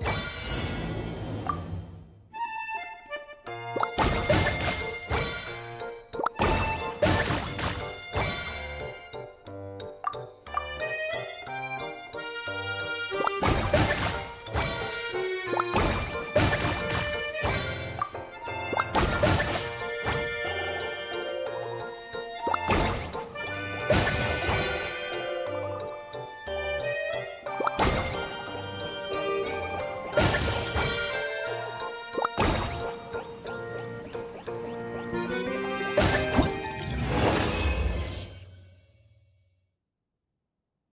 you